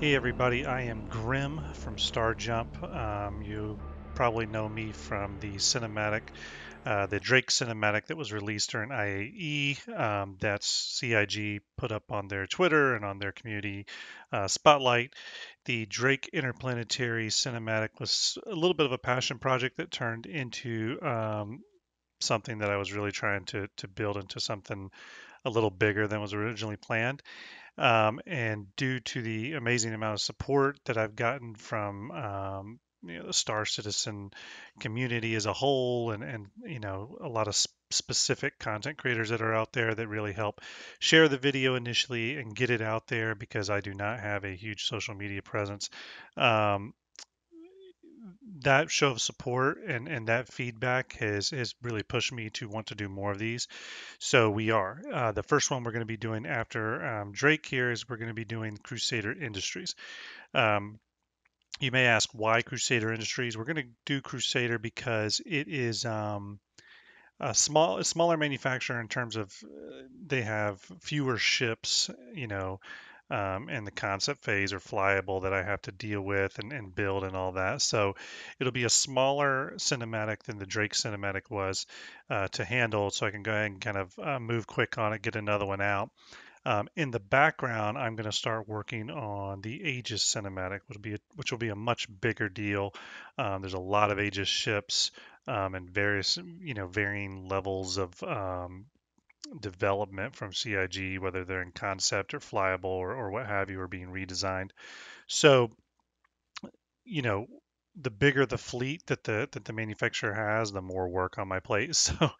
Hey everybody, I am Grim from StarJump. Um, you probably know me from the cinematic, uh, the Drake cinematic that was released during IAE. Um, that's CIG put up on their Twitter and on their community uh, spotlight. The Drake Interplanetary cinematic was a little bit of a passion project that turned into um, something that I was really trying to to build into something a little bigger than was originally planned. Um, and due to the amazing amount of support that I've gotten from um, you know, the Star Citizen community as a whole, and and you know a lot of sp- specific content creators that are out there that really help share the video initially and get it out there because I do not have a huge social media presence. Um, that show of support and, and that feedback has, has really pushed me to want to do more of these. So we are. Uh, the first one we're going to be doing after um, Drake here is we're going to be doing Crusader Industries. Um, you may ask why Crusader Industries. We're going to do Crusader because it is um, a small, a smaller manufacturer in terms of uh, they have fewer ships. You know, um, and the concept phase or flyable that I have to deal with and, and, build and all that. So it'll be a smaller cinematic than the Drake cinematic was uh, to handle. So I can go ahead and kind of uh, move quick on it, get another one out. Um, in the background, I'm going to start working on the Aegis cinematic, which will be a, which will be a much bigger deal. Um, there's a lot of Aegis ships um, and various, you know, varying levels of um, development from CIG, whether they're in concept or flyable or, or what have you, or being redesigned. So, you know, the bigger the fleet that the that the manufacturer has, the more work on my plate. So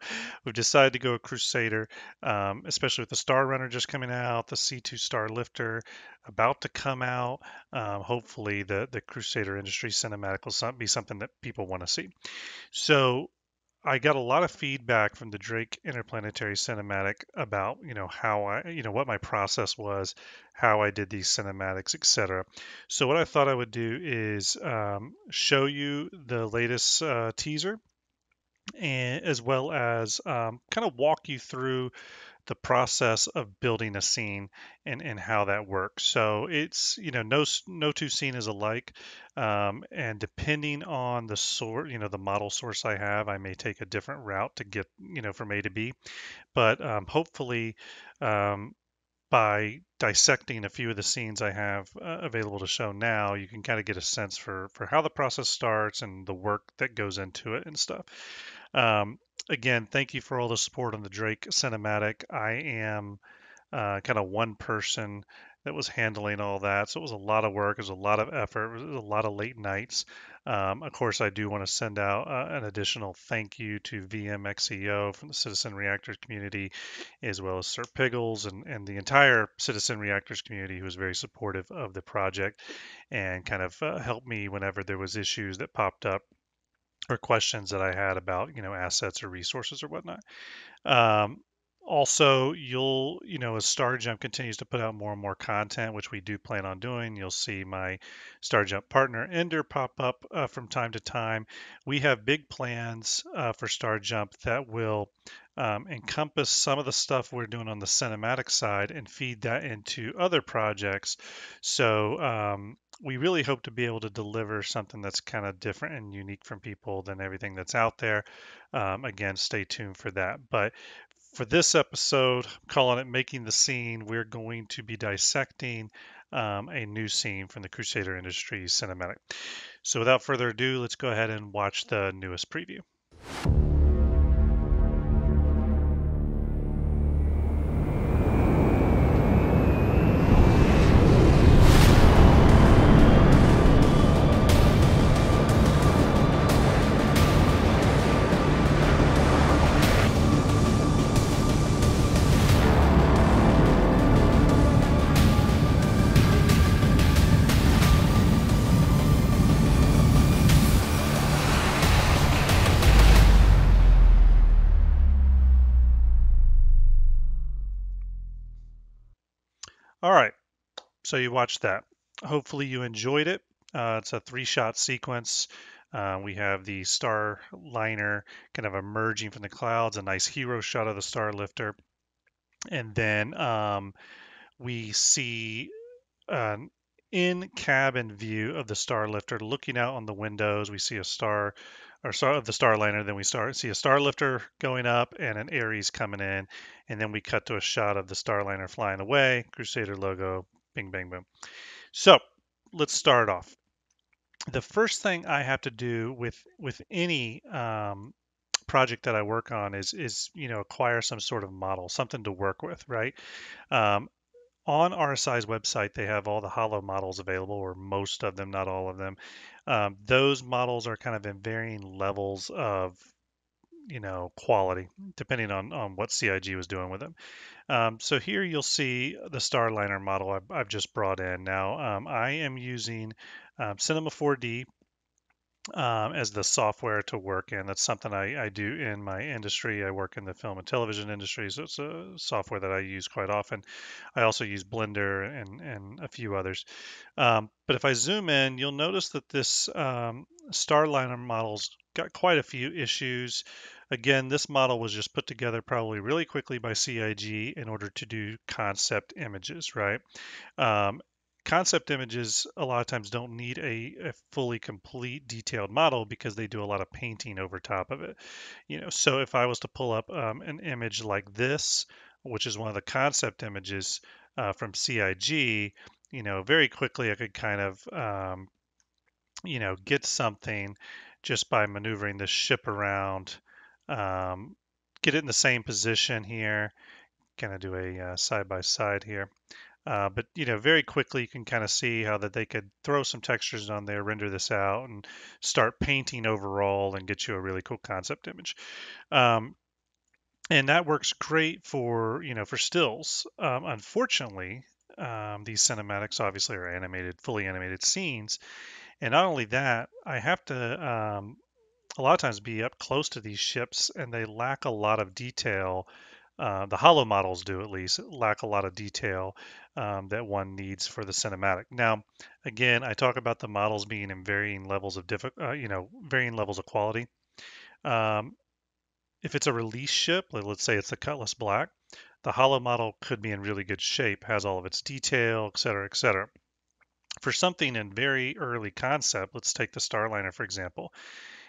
we've decided to go a Crusader, um, especially with the Star Runner just coming out, the C2 Starlifter about to come out. Um, hopefully, the the Crusader Industry Cinematic will be something that people want to see. So I got a lot of feedback from the Drake Interplanetary Cinematic about, you know, how I, you know, what my process was, how I did these cinematics, etc. So what I thought I would do is um, show you the latest uh, teaser, and as well as um, kind of walk you through the process of building a scene and, and how that works. So it's you know no no two scene is alike, um, and depending on the source, you know the model source I have, I may take a different route to get you know from A to B. But um, hopefully, um, by dissecting a few of the scenes I have uh, available to show now, you can kind of get a sense for for how the process starts and the work that goes into it and stuff. Um, again, thank you for all the support on the Drake cinematic. I am uh, kind of one person that was handling all that. So it was a lot of work, it was a lot of effort, it was a lot of late nights. Um, of course, I do want to send out uh, an additional thank you to VMXEO from the Citizen Reactors community, as well as Sir Piggles and, and the entire Citizen Reactors community who was very supportive of the project and kind of uh, helped me whenever there was issues that popped up or questions that I had about you know assets or resources or whatnot. Um, also, you'll you know as StarJump continues to put out more and more content, which we do plan on doing, you'll see my StarJump partner Ender pop up uh, from time to time. We have big plans uh, for StarJump that will um, encompass some of the stuff we're doing on the cinematic side and feed that into other projects. So um, we really hope to be able to deliver something that's kind of different and unique from people than everything that's out there. Um, again, stay tuned for that. But for this episode, calling it Making the Scene, we're going to be dissecting um, a new scene from the Crusader Industries cinematic. So without further ado, let's go ahead and watch the newest preview. So you watched that. Hopefully you enjoyed it. Uh, it's a three-shot sequence. Uh, we have the star liner kind of emerging from the clouds, a nice hero shot of the Starlifter, and then um, we see uh, in cabin view of the Starlifter, looking out on the windows, we see a star or star of the Starliner. Then we start see a Starlifter going up and an Ares coming in, and then we cut to a shot of the Starliner flying away. Crusader logo, bing, bang, boom. So let's start off. The first thing I have to do with with any um, project that I work on is is you know acquire some sort of model, something to work with, right? Um, on RSI's website, they have all the holo models available, or most of them, not all of them. Um, those models are kind of in varying levels of, you know, quality, depending on, on what CIG was doing with them. Um, so here you'll see the Starliner model I've, I've just brought in. Now, um, I am using um, Cinema 4D um, as the software to work in. That's something I, I, do in my industry. I work in the film and television industry, so it's a software that I use quite often. I also use Blender and, and a few others. Um, but if I zoom in, you'll notice that this um, Starliner model's got quite a few issues. Again, this model was just put together probably really quickly by CIG in order to do concept images, right? Um, concept images a lot of times don't need a, a, fully complete detailed model because they do a lot of painting over top of it you know so if i was to pull up um, an image like this which is one of the concept images uh, from cig you know very quickly i could kind of um, you know get something just by maneuvering the ship around um, get it in the same position here kind of do a uh, side by side here uh, but you know, very quickly you can kind of see how that they could throw some textures on there, render this out, and start painting overall and get you a really cool concept image. Um, and that works great for you know for stills. Um, unfortunately, um, these cinematics obviously are animated, fully animated scenes, and not only that, I have to um, a lot of times be up close to these ships, and they lack a lot of detail uh, the holo models do at least lack a lot of detail um, that one needs for the cinematic. Now, again, I talk about the models being in varying levels of diffi- uh, you know, varying levels of quality. Um, if it's a release ship, let's say it's the Cutlass Black, the holo model could be in really good shape, has all of its detail, et cetera, et cetera. For something in very early concept, let's take the Starliner for example,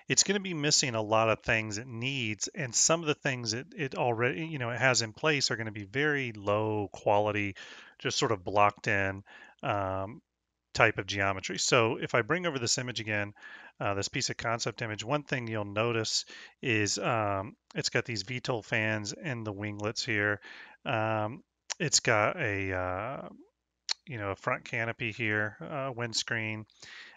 it's going to be missing a lot of things it needs and some of the things it, it already you know it has in place are going to be very low quality just sort of blocked in um, type of geometry. So if i bring over this image again uh, this piece of concept image one thing you'll notice is um, it's got these VTOL fans in the winglets here. Um, it's got a uh, you know a front canopy here uh, windscreen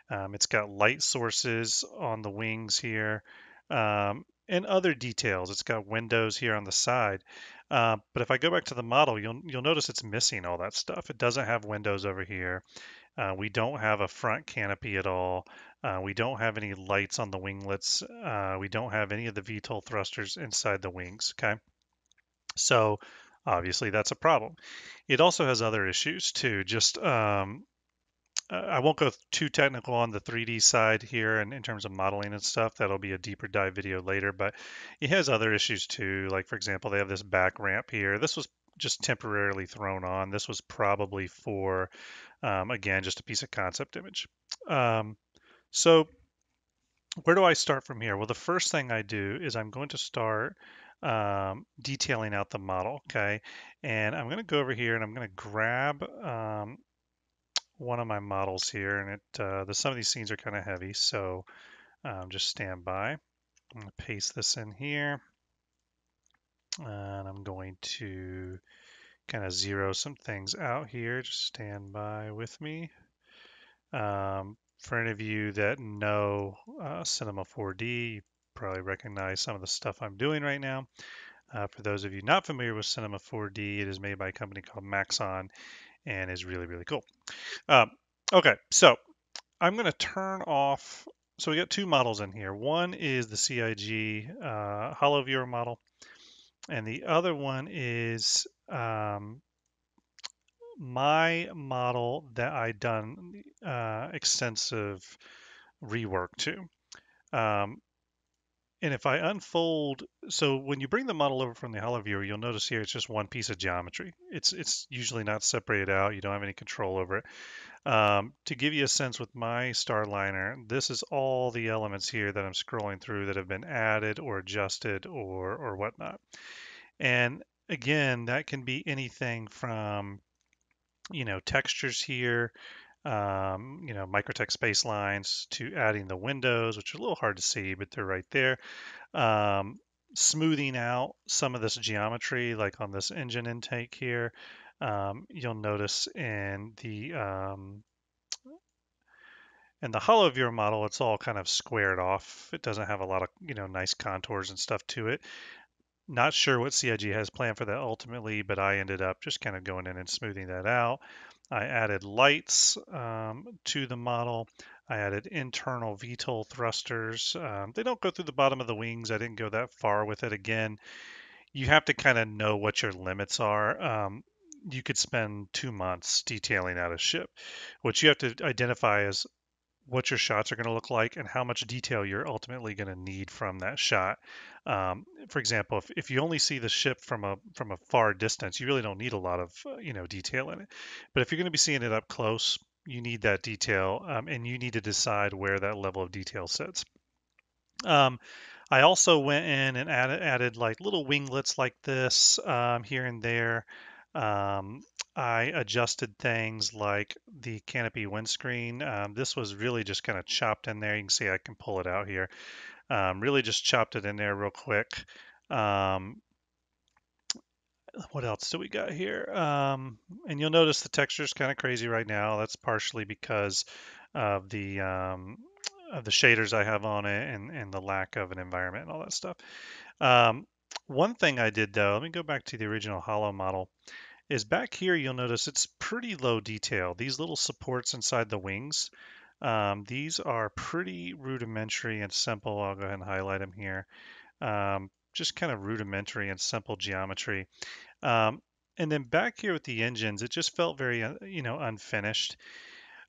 um, it's got light sources on the wings here um, and other details. It's got windows here on the side. Uh, but if I go back to the model, you'll you'll notice it's missing all that stuff. It doesn't have windows over here. Uh, we don't have a front canopy at all. Uh, we don't have any lights on the winglets. Uh, we don't have any of the VTOL thrusters inside the wings. Okay, so obviously that's a problem. It also has other issues too. Just um, uh, I won't go too technical on the 3D side here and in terms of modeling and stuff. That'll be a deeper dive video later, but it has other issues too. Like for example, they have this back ramp here. This was just temporarily thrown on. This was probably for, um, again, just a piece of concept image. Um, so where do I start from here? Well, the first thing I do is I'm going to start um, detailing out the model, okay? And I'm going to go over here and I'm going to grab um, one of my models here, and it uh, the, some of these scenes are kind of heavy, so um, just stand by. I'm going to paste this in here, and I'm going to kind of zero some things out here. Just stand by with me. Um, for any of you that know uh, Cinema 4D, you probably recognize some of the stuff I'm doing right now. Uh, for those of you not familiar with Cinema 4D, it is made by a company called Maxon and is really, really cool. Um, okay, so I'm going to turn off. So we got two models in here. One is the CIG uh, Holo Viewer model, and the other one is um, my model that I done uh, extensive rework to. Um, and if I unfold, so when you bring the model over from the holo viewer, you'll notice here it's just one piece of geometry. It's it's usually not separated out. You don't have any control over it. Um, to give you a sense with my Starliner, this is all the elements here that I'm scrolling through that have been added or adjusted or or whatnot. And again, that can be anything from you know textures here um, you know, Microtech Space Lines to adding the windows, which are a little hard to see, but they're right there. Um, smoothing out some of this geometry, like on this engine intake here. Um, you'll notice in the um, in the holo viewer model, it's all kind of squared off. It doesn't have a lot of you know nice contours and stuff to it. Not sure what CIG has planned for that ultimately, but I ended up just kind of going in and smoothing that out. I added lights um, to the model. I added internal VTOL thrusters. Um, they don't go through the bottom of the wings. I didn't go that far with it. Again, you have to kind of know what your limits are. Um, you could spend two months detailing out a ship. What you have to identify is what your shots are going to look like and how much detail you're ultimately going to need from that shot. Um, for example, if, if you only see the ship from a from a far distance, you really don't need a lot of uh, you know detail in it. But if you're going to be seeing it up close, you need that detail, um, and you need to decide where that level of detail sits. Um, I also went in and added, added like little winglets like this um, here and there. Um, I adjusted things like the canopy windscreen. Um, this was really just kind of chopped in there. You can see I can pull it out here. Um, really just chopped it in there real quick. Um, what else do we got here? Um, and you'll notice the texture is kind of crazy right now. That's partially because of the um, of the shaders I have on it and, and the lack of an environment and all that stuff. Um, one thing I did though, let me go back to the original holo model is back here you'll notice it's pretty low detail. These little supports inside the wings, um, these are pretty rudimentary and simple. I'll go ahead and highlight them here. Um, just kind of rudimentary and simple geometry. Um, and then back here with the engines, it just felt very, uh, you know, unfinished.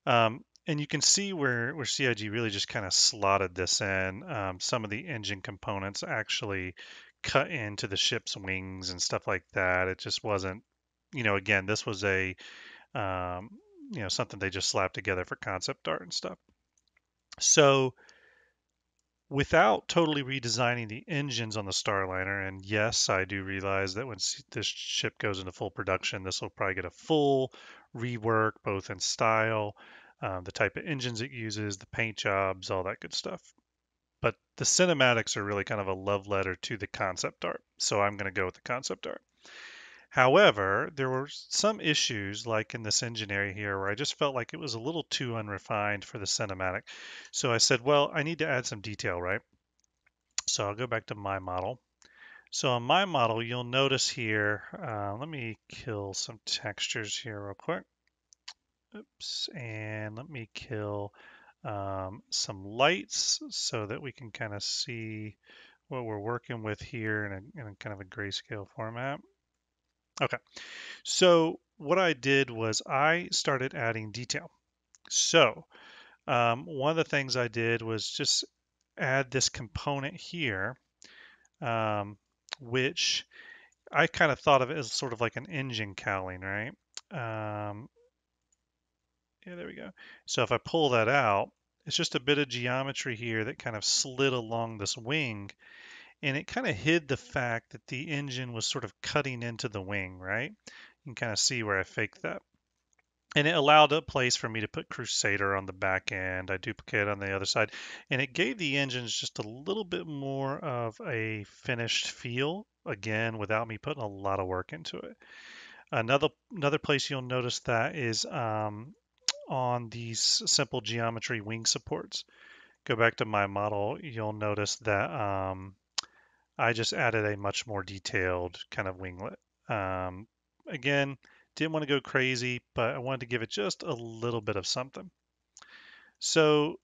Um, and you can see where, where CIG really just kind of slotted this in. Um, some of the engine components actually cut into the ship's wings and stuff like that. It just wasn't you know, again, this was a, um, you know, something they just slapped together for concept art and stuff. So without totally redesigning the engines on the Starliner, and yes, I do realize that when this ship goes into full production, this will probably get a full rework, both in style, um, the type of engines it uses, the paint jobs, all that good stuff. But the cinematics are really kind of a love letter to the concept art. So I'm going to go with the concept art. However, there were some issues like in this engine area here where I just felt like it was a little too unrefined for the cinematic. So I said, well, I need to add some detail, right? So I'll go back to my model. So on my model, you'll notice here, uh, let me kill some textures here real quick. Oops, and let me kill um, some lights so that we can kind of see what we're working with here in a, in a kind of a grayscale format. Okay, so what I did was I started adding detail. So um, one of the things I did was just add this component here, um, which I kind of thought of as sort of like an engine cowling, right? Um, yeah, there we go. So if I pull that out, it's just a bit of geometry here that kind of slid along this wing and it kind of hid the fact that the engine was sort of cutting into the wing, right? You can kind of see where I faked that. And it allowed a place for me to put Crusader on the back end. I duplicate on the other side. And it gave the engines just a little bit more of a finished feel, again, without me putting a lot of work into it. Another, another place you'll notice that is um, on these simple geometry wing supports. Go back to my model, you'll notice that um, I just added a much more detailed kind of winglet. Um, again, didn't want to go crazy, but I wanted to give it just a little bit of something. So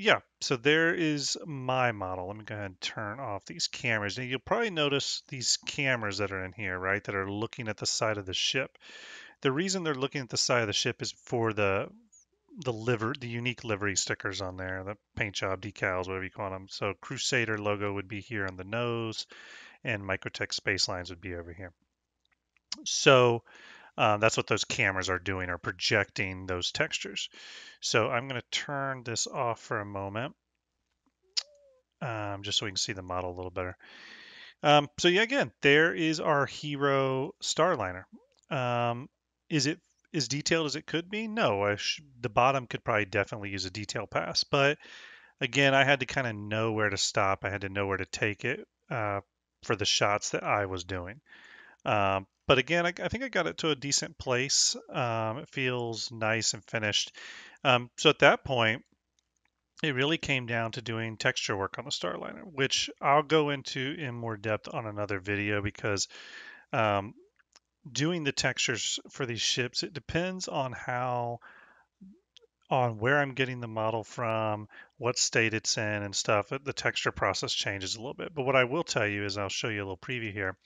yeah, so there is my model. Let me go ahead and turn off these cameras. Now you'll probably notice these cameras that are in here, right, that are looking at the side of the ship. The reason they're looking at the side of the ship is for the the liver, the unique livery stickers on there, the paint job decals, whatever you call them. So Crusader logo would be here on the nose, and Microtech Space Lines would be over here. So um, that's what those cameras are doing, are projecting those textures. So I'm going to turn this off for a moment, um, just so we can see the model a little better. Um, so yeah, again, there is our hero Starliner. Um, is it as detailed as it could be? No, the bottom could probably definitely use a detail pass, but again, I had to kind of know where to stop. I had to know where to take it uh, for the shots that I was doing. Um, but again, I, I, think I got it to a decent place. Um, it feels nice and finished. Um, so at that point, it really came down to doing texture work on the Starliner, which I'll go into in more depth on another video because um, doing the textures for these ships, it depends on how, on where I'm getting the model from, what state it's in and stuff. The texture process changes a little bit. But what I will tell you is I'll show you a little preview here.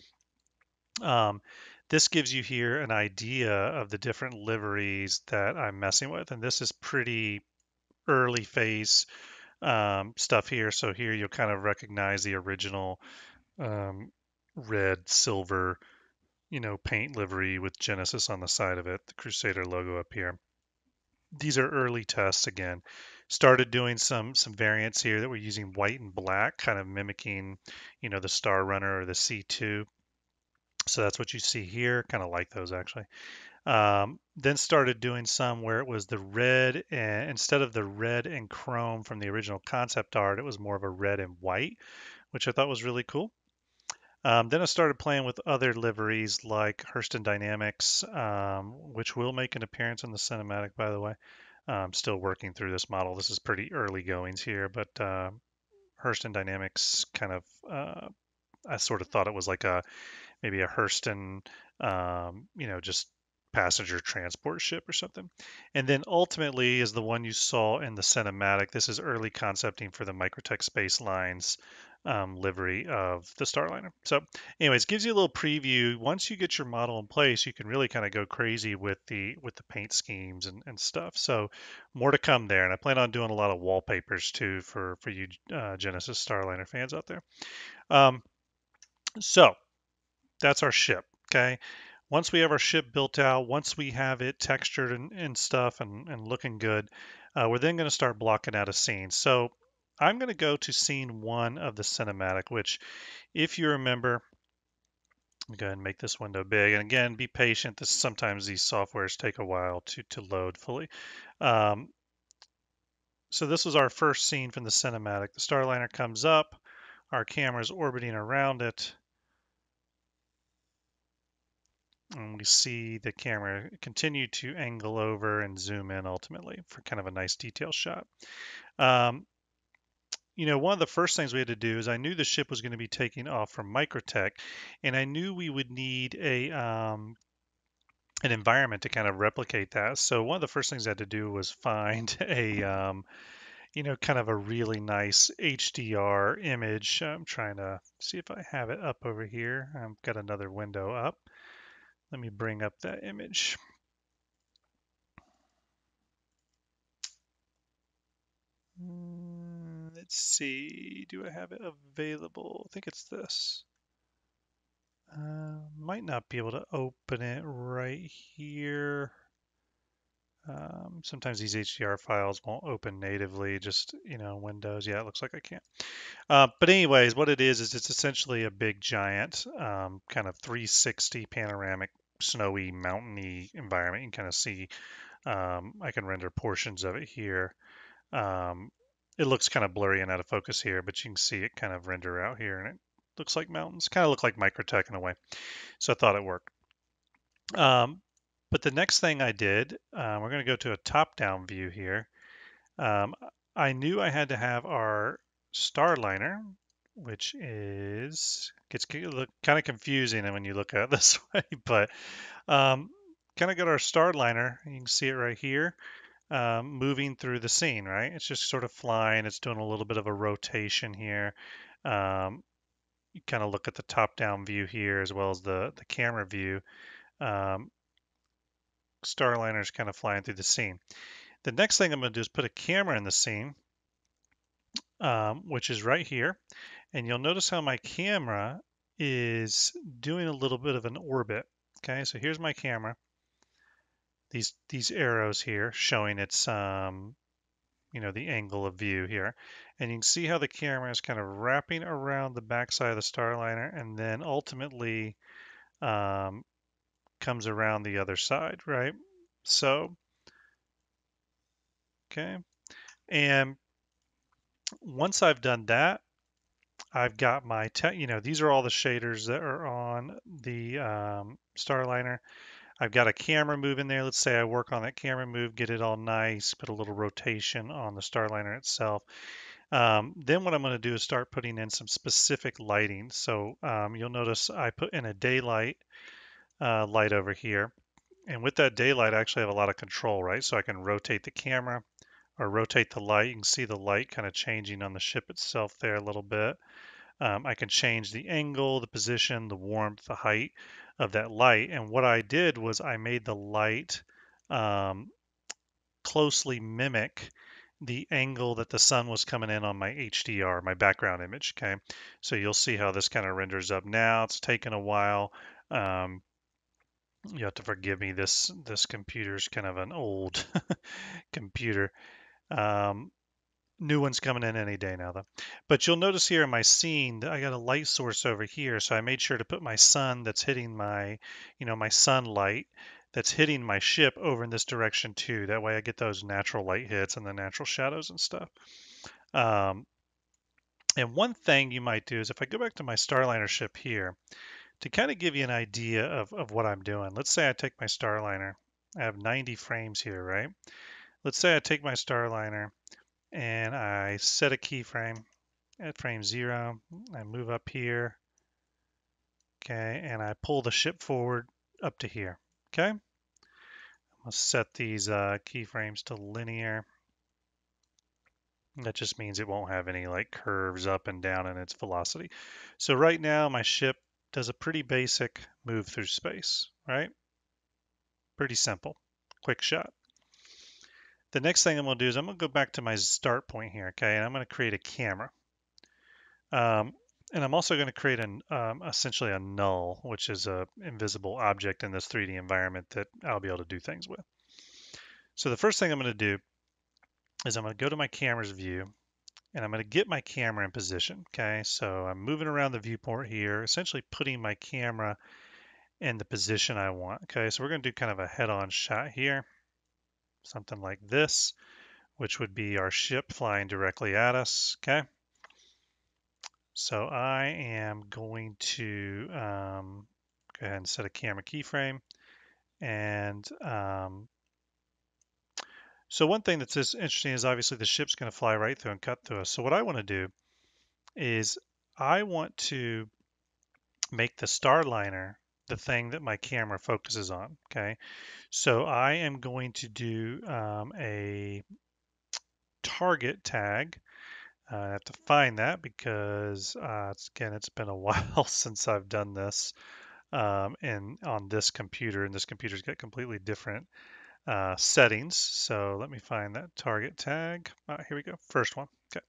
Um, this gives you here an idea of the different liveries that I'm messing with. And this is pretty early phase um, stuff here. So here you'll kind of recognize the original um, red, silver, you know, paint livery with Genesis on the side of it, the Crusader logo up here. These are early tests again. Started doing some some variants here that we're using white and black, kind of mimicking, you know, the Star Runner or the C2. So that's what you see here. Kind of like those actually. Um, then started doing some where it was the red and instead of the red and chrome from the original concept art, it was more of a red and white, which I thought was really cool. Um, then I started playing with other liveries like Hurston Dynamics, um, which will make an appearance in the cinematic, by the way. I'm still working through this model. This is pretty early goings here, but uh, Hurston Dynamics kind of, uh, I sort of thought it was like a maybe a Hurston, um, you know, just passenger transport ship or something. And then ultimately is the one you saw in the cinematic. This is early concepting for the Microtech Space Lines um, livery of the Starliner. So anyways, gives you a little preview. Once you get your model in place, you can really kind of go crazy with the with the paint schemes and, and stuff. So more to come there. And I plan on doing a lot of wallpapers too for, for you uh, Genesis Starliner fans out there. Um, so that's our ship. Okay once we have our ship built out, once we have it textured and, and stuff and, and looking good, uh, we're then going to start blocking out a scene. So I'm going to go to scene one of the cinematic, which if you remember, go ahead and make this window big. And again, be patient. This sometimes these softwares take a while to, to load fully. Um, so this was our first scene from the cinematic. The Starliner comes up, our camera is orbiting around it. and we see the camera continue to angle over and zoom in ultimately for kind of a nice detail shot. Um, you know, one of the first things we had to do is I knew the ship was going to be taking off from Microtech, and I knew we would need a um, an environment to kind of replicate that. So one of the first things I had to do was find a um, you know, kind of a really nice HDR image. I'm trying to see if I have it up over here. I've got another window up. Let me bring up that image. Mm, let's see, do I have it available? I think it's this. Uh, might not be able to open it right here. Um, sometimes these HDR files won't open natively, just, you know, Windows. Yeah, it looks like I can't. Uh, but anyways, what it is, is it's essentially a big giant um, kind of 360 panoramic snowy, mountainy environment. You can kind of see, um, I can render portions of it here. Um, it looks kind of blurry and out of focus here, but you can see it kind of render out here and it looks like mountains, kind of look like Microtech in a way. So I thought it worked. Um, but the next thing I did, uh, we're going to go to a top-down view here. Um, I knew I had to have our Starliner, which is gets kind of confusing when you look at it this way, but um, kind of got our Starliner. You can see it right here, um, moving through the scene. Right, it's just sort of flying. It's doing a little bit of a rotation here. Um, you kind of look at the top-down view here as well as the the camera view. Um, Starliner's kind of flying through the scene. The next thing I'm going to do is put a camera in the scene, um, which is right here. And you'll notice how my camera is doing a little bit of an orbit. Okay, so here's my camera. These these arrows here showing its um, you know the angle of view here, and you can see how the camera is kind of wrapping around the backside of the starliner, and then ultimately um, comes around the other side, right? So, okay, and once I've done that, I've got my, you know, these are all the shaders that are on the um, Starliner. I've got a camera move in there. Let's say I work on that camera move, get it all nice, put a little rotation on the Starliner itself. Um, then what I'm going to do is start putting in some specific lighting. So um, you'll notice I put in a daylight uh, light over here. And with that daylight, I actually have a lot of control, right? So I can rotate the camera or rotate the light. You can see the light kind of changing on the ship itself there a little bit. Um, I can change the angle, the position, the warmth, the height of that light. And what I did was I made the light um, closely mimic the angle that the sun was coming in on my HDR, my background image. Okay, so you'll see how this kind of renders up now. It's taken a while. Um, you have to forgive me. This this computer's kind of an old computer. Um, new one's coming in any day now though. But you'll notice here in my scene that I got a light source over here. So I made sure to put my sun that's hitting my, you know, my sunlight that's hitting my ship over in this direction too. That way I get those natural light hits and the natural shadows and stuff. Um, and one thing you might do is if I go back to my Starliner ship here, to kind of give you an idea of, of what I'm doing, let's say I take my Starliner. I have 90 frames here, right? Let's say I take my Starliner and I set a keyframe at frame zero. I move up here, okay, and I pull the ship forward up to here, okay? I'm gonna set these uh, keyframes to linear. That just means it won't have any like curves up and down in its velocity. So right now my ship does a pretty basic move through space, right? Pretty simple, quick shot. The next thing I'm going to do is I'm going to go back to my start point here, okay, and I'm going to create a camera. Um, and I'm also going to create an um, essentially a null, which is a invisible object in this 3D environment that I'll be able to do things with. So the first thing I'm going to do is I'm going to go to my camera's view and I'm going to get my camera in position. Okay, so I'm moving around the viewport here, essentially putting my camera in the position I want. Okay, so we're going to do kind of a head-on shot here something like this, which would be our ship flying directly at us, okay? So I am going to um, go ahead and set a camera keyframe. And um, so one thing that's interesting is obviously the ship's going to fly right through and cut through us. So what I want to do is I want to make the Starliner the thing that my camera focuses on. Okay, so I am going to do um, a target tag. Uh, I have to find that because uh, it's, again, it's been a while since I've done this um, and on this computer, and this computer's got completely different uh, settings. So let me find that target tag. Here we go, first one. Okay.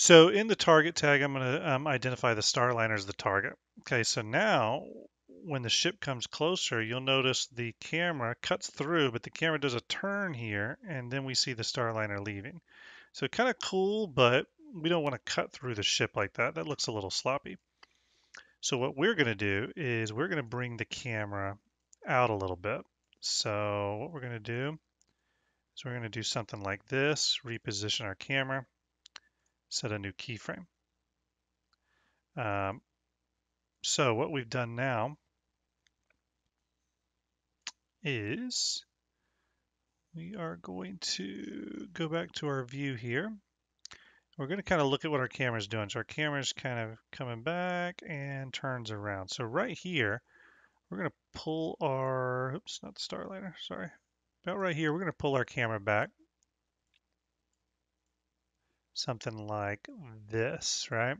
So in the target tag, I'm going to um, identify the starliner as the target. Okay, so now when the ship comes closer, you'll notice the camera cuts through, but the camera does a turn here, and then we see the starliner leaving. So kind of cool, but we don't want to cut through the ship like that. That looks a little sloppy. So what we're going to do is we're going to bring the camera out a little bit. So what we're going to do is we're going to do something like this, reposition our camera set a new keyframe. Um, so what we've done now is we are going to go back to our view here. We're going to kind of look at what our camera is doing. So our camera is kind of coming back and turns around. So right here, we're going to pull our, oops, not the Starliner, sorry. About right here, we're going to pull our camera back something like this, right?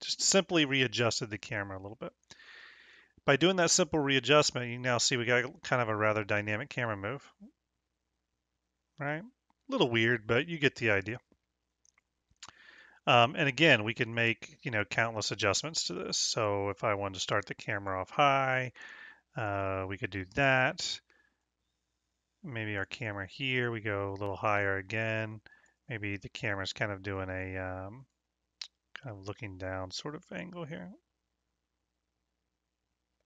Just simply readjusted the camera a little bit. By doing that simple readjustment, you now see we got kind of a rather dynamic camera move. right? A little weird, but you get the idea. Um, and again, we can make, you know, countless adjustments to this. So if I wanted to start the camera off high, uh, we could do that. Maybe our camera here, we go a little higher again. Maybe the camera's kind of doing a um, kind of looking down sort of angle here.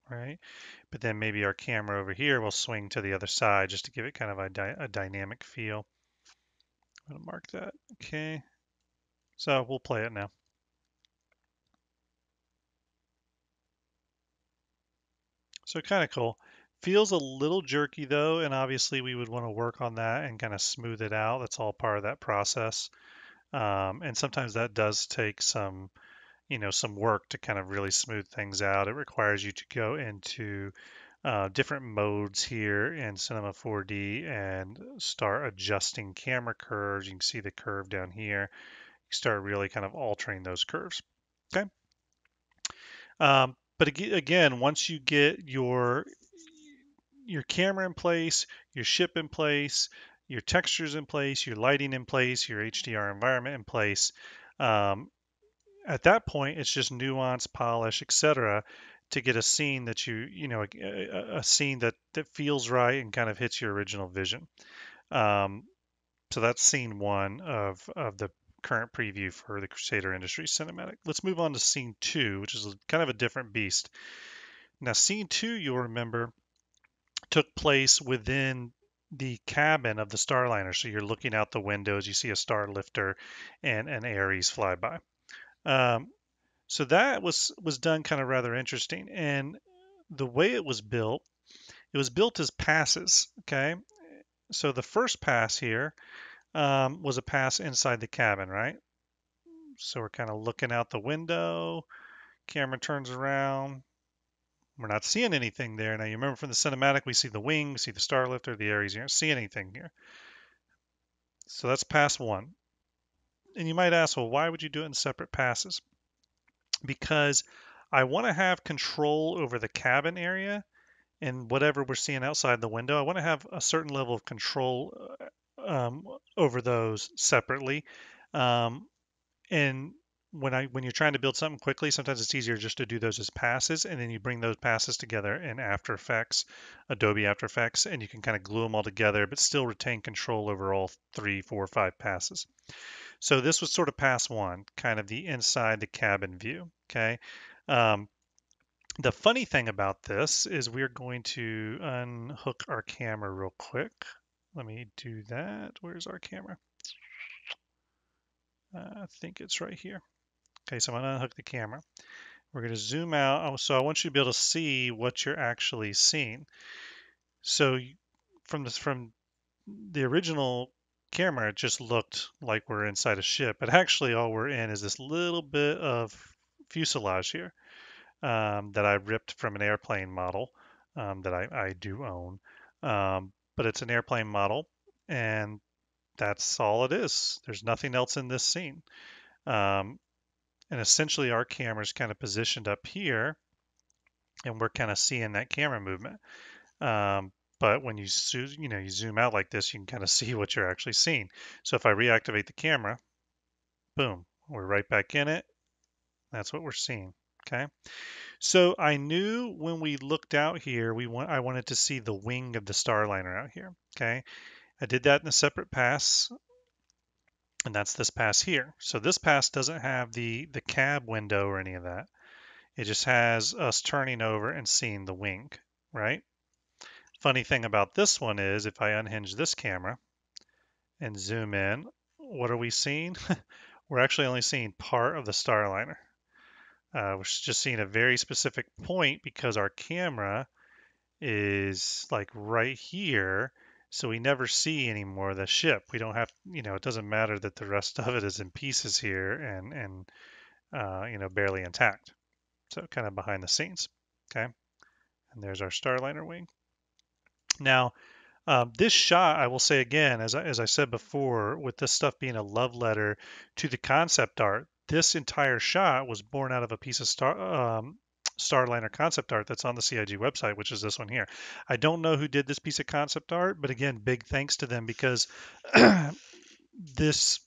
Right, but then maybe our camera over here will swing to the other side just to give it kind of a, dy a dynamic feel. I'm gonna mark that, okay. So we'll play it now. So kind of cool. Feels a little jerky though, and obviously we would want to work on that and kind of smooth it out. That's all part of that process. Um, and sometimes that does take some, you know, some work to kind of really smooth things out. It requires you to go into uh, different modes here in Cinema 4D and start adjusting camera curves. You can see the curve down here You start really kind of altering those curves. Okay. Um, but again, once you get your your camera in place, your ship in place, your textures in place, your lighting in place, your HDR environment in place, um, at that point, it's just nuance, polish, etc., to get a scene that you, you know, a, a, scene that that feels right and kind of hits your original vision. Um, so that's scene one of of the current preview for the Crusader Industries cinematic. Let's move on to scene two, which is kind of a different beast. Now, scene two, you'll remember, took place within the cabin of the Starliner. So you're looking out the windows, you see a Starlifter and an Ares fly by. Um, so that was was done kind of rather interesting. And the way it was built, it was built as passes. Okay, so the first pass here um, was a pass inside the cabin, right? So we're kind of looking out the window. Camera turns around. We're not seeing anything there. Now, you remember from the cinematic, we see the wing, see the Starlifter, the Ares. You don't see anything here. So that's pass one. And you might ask, well, why would you do it in separate passes? Because I want to have control over the cabin area and whatever we're seeing outside the window. I want to have a certain level of control uh, um, over those separately. Um, and when I when you're trying to build something quickly, sometimes it's easier just to do those as passes, and then you bring those passes together in After Effects, Adobe After Effects, and you can kind of glue them all together, but still retain control over all three, four, five passes. So this was sort of pass one, kind of the inside the cabin view. Okay. Um, the funny thing about this is we're going to unhook our camera real quick. Let me do that. Where's our camera? Uh, I think it's right here. Okay, so I'm going to unhook the camera. We're going to zoom out. Oh, so I want you to be able to see what you're actually seeing. So from this, from the original camera, it just looked like we're inside a ship, but actually all we're in is this little bit of fuselage here um, that I ripped from an airplane model um, that I, I, do own. Um, but it's an airplane model, and that's all it is. There's nothing else in this scene. Um, and essentially, our camera is kind of positioned up here, and we're kind of seeing that camera movement. Um, but when you you know you zoom out like this, you can kind of see what you're actually seeing. So if I reactivate the camera, boom, we're right back in it. That's what we're seeing. Okay. So I knew when we looked out here, we want I wanted to see the wing of the Starliner out here. Okay. I did that in a separate pass, and that's this pass here. So this pass doesn't have the, the cab window or any of that. It just has us turning over and seeing the wing, right? Funny thing about this one is if I unhinge this camera and zoom in, what are we seeing? We're actually only seeing part of the Starliner. Uh, we're just seeing a very specific point because our camera is like right here. So we never see any more of the ship. We don't have, you know, it doesn't matter that the rest of it is in pieces here and, and uh, you know, barely intact. So kind of behind the scenes. Okay. And there's our Starliner wing. Now, um, this shot, I will say again, as I, as I said before, with this stuff being a love letter to the concept art, this entire shot was born out of a piece of star, um, Starliner concept art that's on the CIG website, which is this one here. I don't know who did this piece of concept art, but again, big thanks to them because this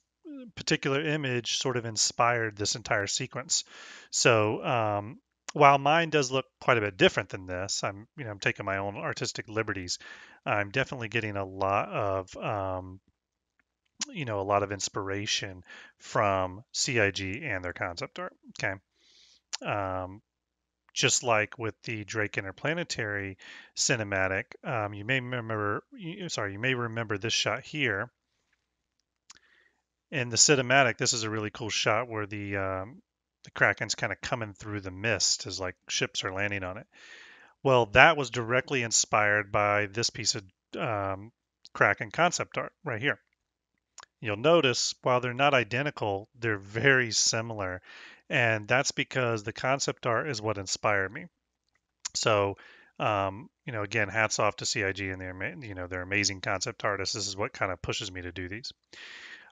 particular image sort of inspired this entire sequence. So um, while mine does look quite a bit different than this, I'm you know I'm taking my own artistic liberties. I'm definitely getting a lot of um, you know a lot of inspiration from CIG and their concept art. Okay. Um, just like with the Drake Interplanetary cinematic, um, you may remember, sorry, you may remember this shot here. In the cinematic, this is a really cool shot where the um, the Kraken's kind of coming through the mist as like ships are landing on it. Well, that was directly inspired by this piece of um, Kraken concept art right here. You'll notice while they're not identical, they're very similar and that's because the concept art is what inspired me. So, um, you know, again, hats off to CIG and their, you know, they're amazing concept artists. This is what kind of pushes me to do these.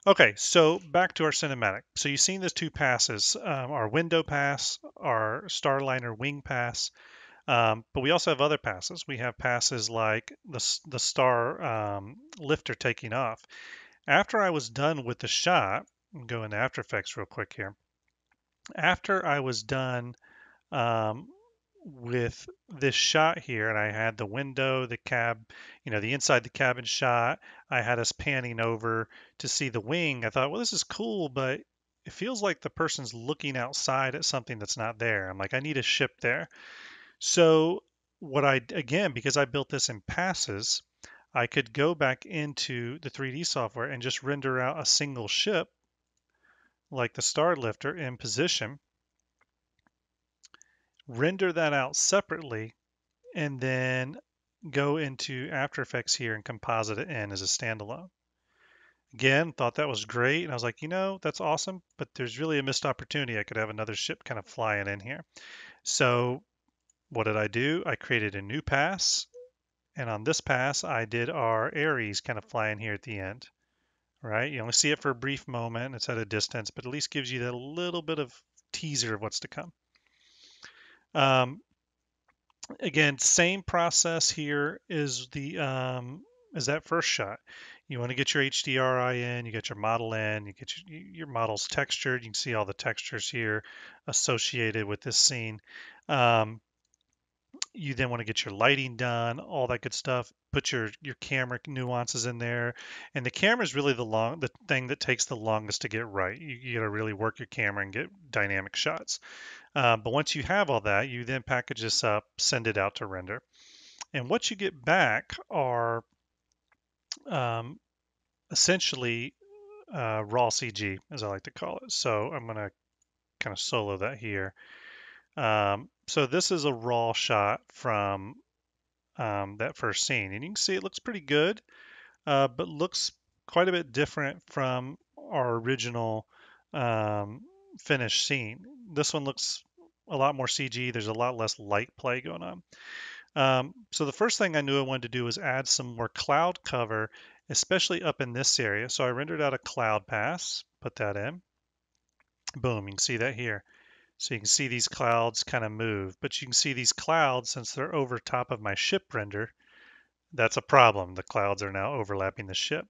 Okay, so back to our cinematic. So you've seen those two passes, um, our window pass, our Starliner wing pass, um, but we also have other passes. We have passes like the, the star um, lifter taking off. After I was done with the shot, go into After Effects real quick here after I was done um, with this shot here, and I had the window, the cab, you know, the inside the cabin shot, I had us panning over to see the wing. I thought, well, this is cool, but it feels like the person's looking outside at something that's not there. I'm like, I need a ship there. So what I, again, because I built this in passes, I could go back into the 3D software and just render out a single ship like the Starlifter in position, render that out separately, and then go into After Effects here and composite it in as a standalone. Again, thought that was great. And I was like, you know, that's awesome, but there's really a missed opportunity. I could have another ship kind of flying in here. So what did I do? I created a new pass. And on this pass, I did our Ares kind of flying here at the end right? You only see it for a brief moment, it's at a distance, but at least gives you that little bit of teaser of what's to come. Um, again, same process here is the um, is that first shot. You want to get your HDRI in, you get your model in, you get your, your model's textured. You can see all the textures here associated with this scene. Um, you then want to get your lighting done, all that good stuff. Put your your camera nuances in there, and the camera is really the long the thing that takes the longest to get right. You, you got to really work your camera and get dynamic shots. Uh, but once you have all that, you then package this up, send it out to render, and what you get back are um, essentially uh, raw CG, as I like to call it. So I'm going to kind of solo that here. Um, so this is a raw shot from um, that first scene. And you can see it looks pretty good, uh, but looks quite a bit different from our original um, finished scene. This one looks a lot more CG. There's a lot less light play going on. Um, so the first thing I knew I wanted to do was add some more cloud cover, especially up in this area. So I rendered out a cloud pass, put that in. Boom, you can see that here. So you can see these clouds kind of move, but you can see these clouds, since they're over top of my ship render, that's a problem. The clouds are now overlapping the ship.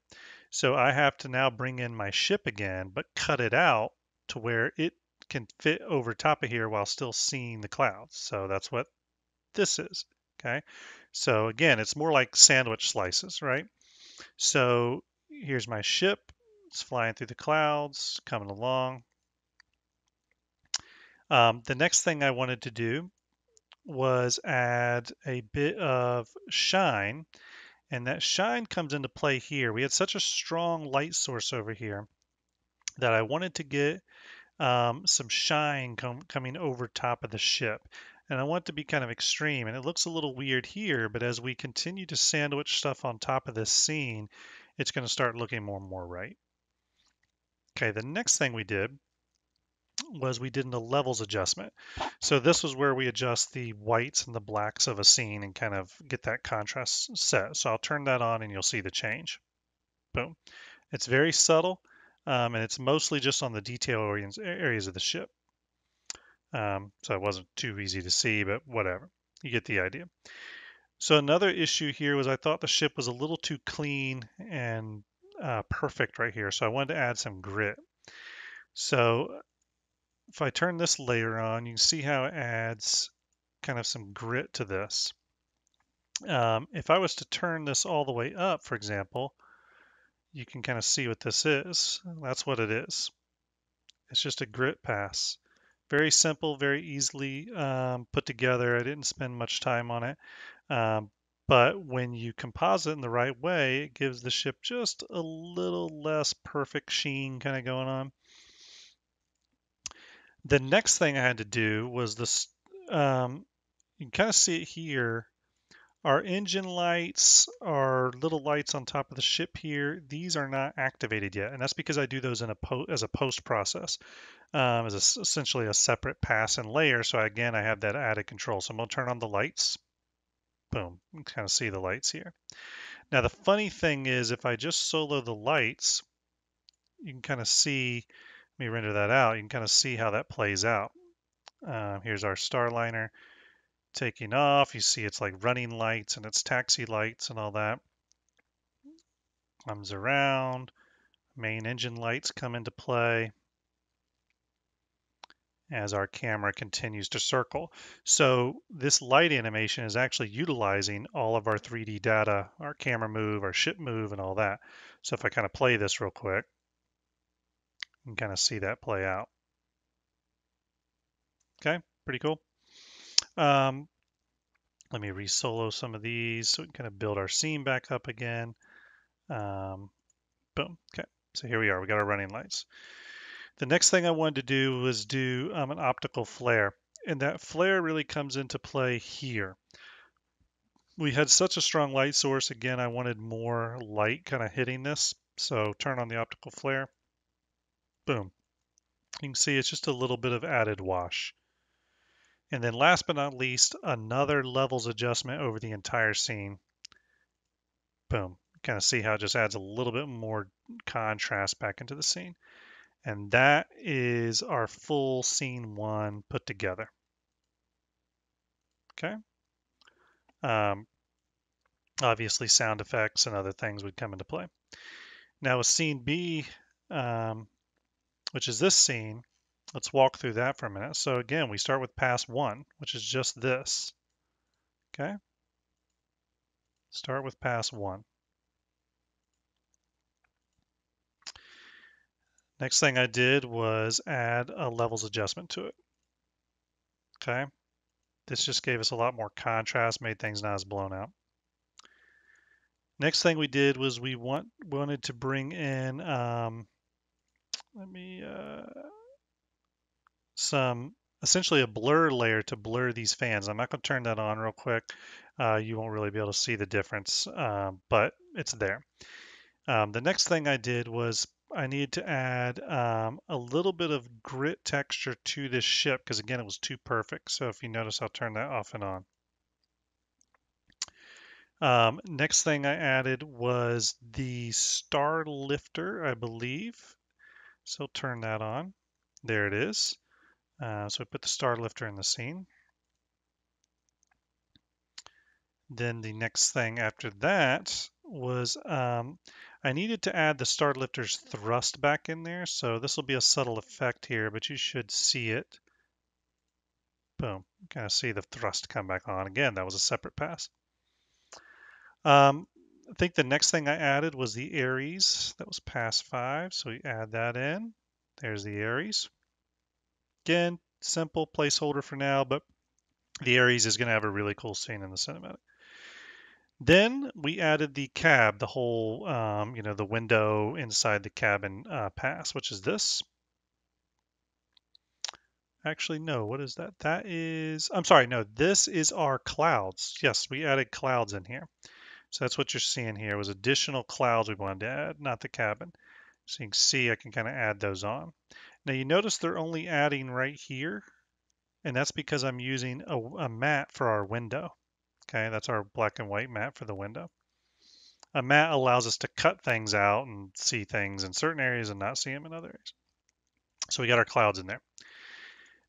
So I have to now bring in my ship again, but cut it out to where it can fit over top of here while still seeing the clouds. So that's what this is, okay? So again, it's more like sandwich slices, right? So here's my ship. It's flying through the clouds, coming along. Um, the next thing I wanted to do was add a bit of shine and that shine comes into play here. We had such a strong light source over here that I wanted to get um, some shine com coming over top of the ship. And I want it to be kind of extreme. And it looks a little weird here, but as we continue to sandwich stuff on top of this scene, it's going to start looking more and more right. Okay, the next thing we did was we did a levels adjustment. So this was where we adjust the whites and the blacks of a scene and kind of get that contrast set. So I'll turn that on and you'll see the change. Boom. It's very subtle um, and it's mostly just on the detail areas of the ship. Um, so it wasn't too easy to see, but whatever. You get the idea. So another issue here was I thought the ship was a little too clean and uh, perfect right here. So I wanted to add some grit. So if I turn this layer on, you can see how it adds kind of some grit to this. Um, if I was to turn this all the way up, for example, you can kind of see what this is. That's what it is. It's just a grit pass. Very simple, very easily um, put together. I didn't spend much time on it. Um, but when you composite in the right way, it gives the ship just a little less perfect sheen kind of going on. The next thing I had to do was this, um, you can kind of see it here. Our engine lights, our little lights on top of the ship here, these are not activated yet. And that's because I do those in a as a post process, um, as a, essentially a separate pass and layer. So again, I have that added control. So I'm gonna turn on the lights. Boom, you can kind of see the lights here. Now the funny thing is if I just solo the lights, you can kind of see, me render that out, you can kind of see how that plays out. Um, here's our Starliner taking off. You see it's like running lights and it's taxi lights and all that. Comes around, main engine lights come into play as our camera continues to circle. So this light animation is actually utilizing all of our 3D data, our camera move, our ship move, and all that. So if I kind of play this real quick, can kind of see that play out. Okay, pretty cool. Um, let me re-solo some of these so we can kind of build our scene back up again. Um, boom. Okay, so here we are. We got our running lights. The next thing I wanted to do was do um, an optical flare. And that flare really comes into play here. We had such a strong light source. Again, I wanted more light kind of hitting this. So turn on the optical flare. Boom. You can see it's just a little bit of added wash. And then last but not least, another levels adjustment over the entire scene. Boom. Kind of see how it just adds a little bit more contrast back into the scene. And that is our full scene one put together. Okay. Um, obviously sound effects and other things would come into play. Now with scene B, um, which is this scene, Let's walk through that for a minute. So again, we start with pass one, which is just this. Okay. Start with pass one. Next thing I did was add a levels adjustment to it. Okay. This just gave us a lot more contrast, made things not as blown out. Next thing we did was we want wanted to bring in, um, let me, uh, some essentially a blur layer to blur these fans. I'm not going to turn that on real quick. Uh, you won't really be able to see the difference, uh, but it's there. Um, the next thing I did was I needed to add um, a little bit of grit texture to this ship because again, it was too perfect. So if you notice, I'll turn that off and on. Um, next thing I added was the Starlifter, I believe. So turn that on. There it is. Uh, so we put the Starlifter in the scene. Then the next thing after that was um, I needed to add the Starlifter's thrust back in there. So this will be a subtle effect here, but you should see it. Boom, kind of see the thrust come back on. Again, that was a separate pass. Um, I think the next thing I added was the Ares. That was pass five. So we add that in. There's the Ares. Again, simple placeholder for now, but the Ares is going to have a really cool scene in the cinematic. Then we added the cab, the whole, um, you know, the window inside the cabin uh, pass, which is this. Actually, no, what is that? That is, I'm sorry, no, this is our clouds. Yes, we added clouds in here. So that's what you're seeing here was additional clouds we wanted to add, not the cabin. So you can see I can kind of add those on. Now you notice they're only adding right here, and that's because I'm using a, a matte for our window. Okay, that's our black and white matte for the window. A matte allows us to cut things out and see things in certain areas and not see them in other areas. So we got our clouds in there.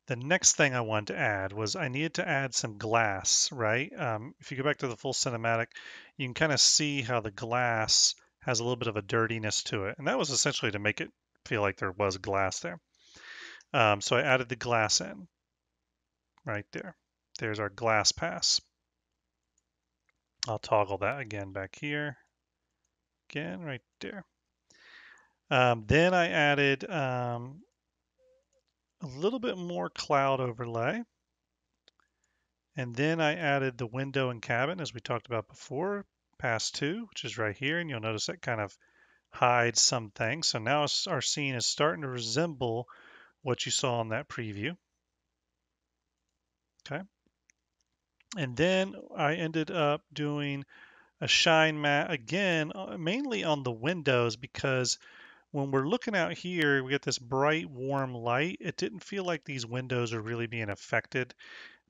The next thing I wanted to add was I needed to add some glass, right? Um, if you go back to the full cinematic, you can kind of see how the glass has a little bit of a dirtiness to it. And that was essentially to make it feel like there was glass there. Um, so I added the glass in right there. There's our glass pass. I'll toggle that again back here. Again, right there. Um, then I added um, a little bit more cloud overlay. And then I added the window and cabin as we talked about before, pass two, which is right here. And you'll notice that kind of hides some things. So now our scene is starting to resemble what you saw in that preview. Okay. And then I ended up doing a shine mat again, uh, mainly on the windows because when we're looking out here, we get this bright, warm light. It didn't feel like these windows are really being affected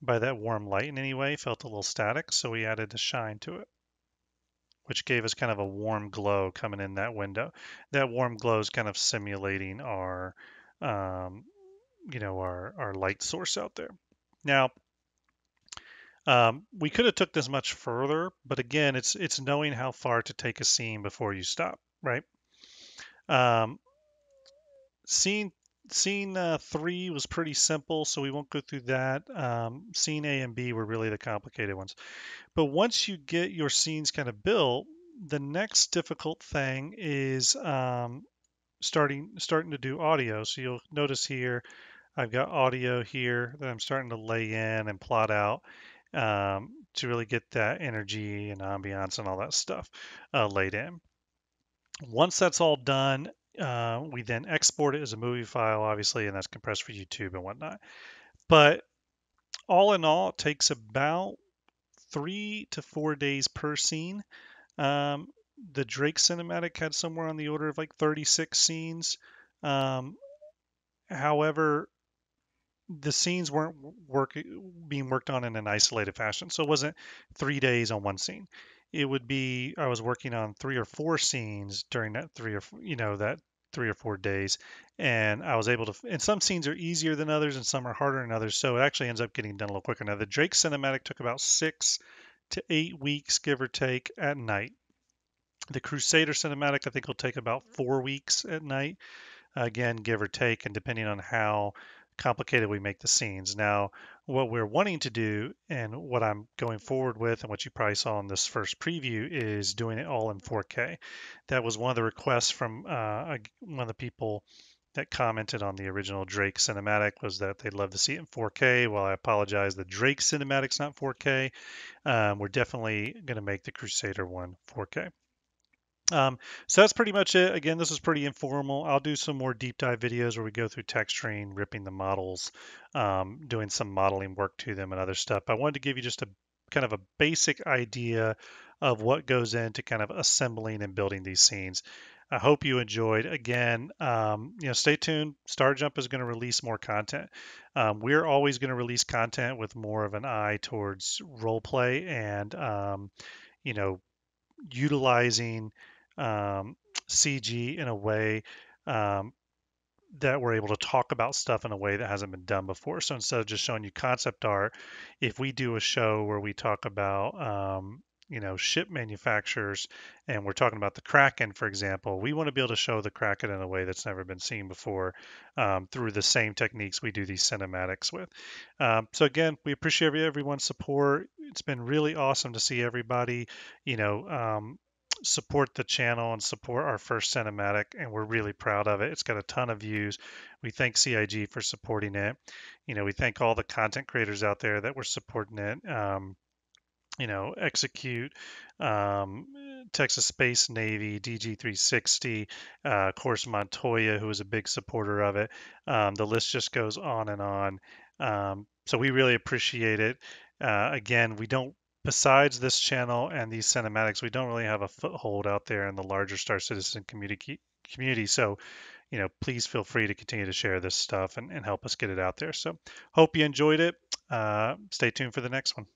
by that warm light in any way. Felt a little static, so we added a shine to it, which gave us kind of a warm glow coming in that window. That warm glow is kind of simulating our, um, you know, our, our light source out there. Now, um, we could have took this much further, but again, it's it's knowing how far to take a scene before you stop, right? Um, scene scene uh, three was pretty simple, so we won't go through that. Um, scene A and B were really the complicated ones. But once you get your scenes kind of built, the next difficult thing is um, starting starting to do audio. So you'll notice here, I've got audio here that I'm starting to lay in and plot out um, to really get that energy and ambiance and all that stuff uh, laid in. Once that's all done, uh, we then export it as a movie file, obviously, and that's compressed for YouTube and whatnot. But all in all, it takes about three to four days per scene. Um, the Drake cinematic had somewhere on the order of like 36 scenes. Um, however, the scenes weren't work being worked on in an isolated fashion. So it wasn't three days on one scene. It would be I was working on three or four scenes during that three or you know that three or four days, and I was able to. And some scenes are easier than others, and some are harder than others. So it actually ends up getting done a little quicker. Now the Drake cinematic took about six to eight weeks, give or take, at night. The Crusader cinematic I think will take about four weeks at night, again give or take, and depending on how complicated we make the scenes. Now, what we're wanting to do and what I'm going forward with and what you probably saw in this first preview is doing it all in 4K. That was one of the requests from uh, one of the people that commented on the original Drake cinematic was that they'd love to see it in 4K. Well, I apologize, the Drake cinematic's not 4K. Um, we're definitely going to make the Crusader one 4K. Um, so that's pretty much it. Again, this is pretty informal. I'll do some more deep dive videos where we go through texturing, ripping the models, um, doing some modeling work to them and other stuff. I wanted to give you just a kind of a basic idea of what goes into kind of assembling and building these scenes. I hope you enjoyed. Again, um, you know, stay tuned. StarJump is going to release more content. Um, we're always going to release content with more of an eye towards role play and, um, you know, utilizing um, CG in a way um, that we're able to talk about stuff in a way that hasn't been done before. So instead of just showing you concept art, if we do a show where we talk about um, you know ship manufacturers and we're talking about the kraken for example we want to be able to show the kraken in a way that's never been seen before um, through the same techniques we do these cinematics with um, so again we appreciate every everyone's support it's been really awesome to see everybody you know um, support the channel and support our first cinematic and we're really proud of it. It's got a ton of views. We thank CIG for supporting it. You know we thank all the content creators out there that were supporting it um, you know execute um, texas space navy dg360 uh, of course montoya who is a big supporter of it. Um, the list just goes on and on. Um, so we really appreciate it. Uh, again we don't besides this channel and these cinematics, we don't really have a foothold out there in the larger Star Citizen community. community. So, you know, please feel free to continue to share this stuff and, and help us get it out there. So, hope you enjoyed it. Uh, stay tuned for the next one.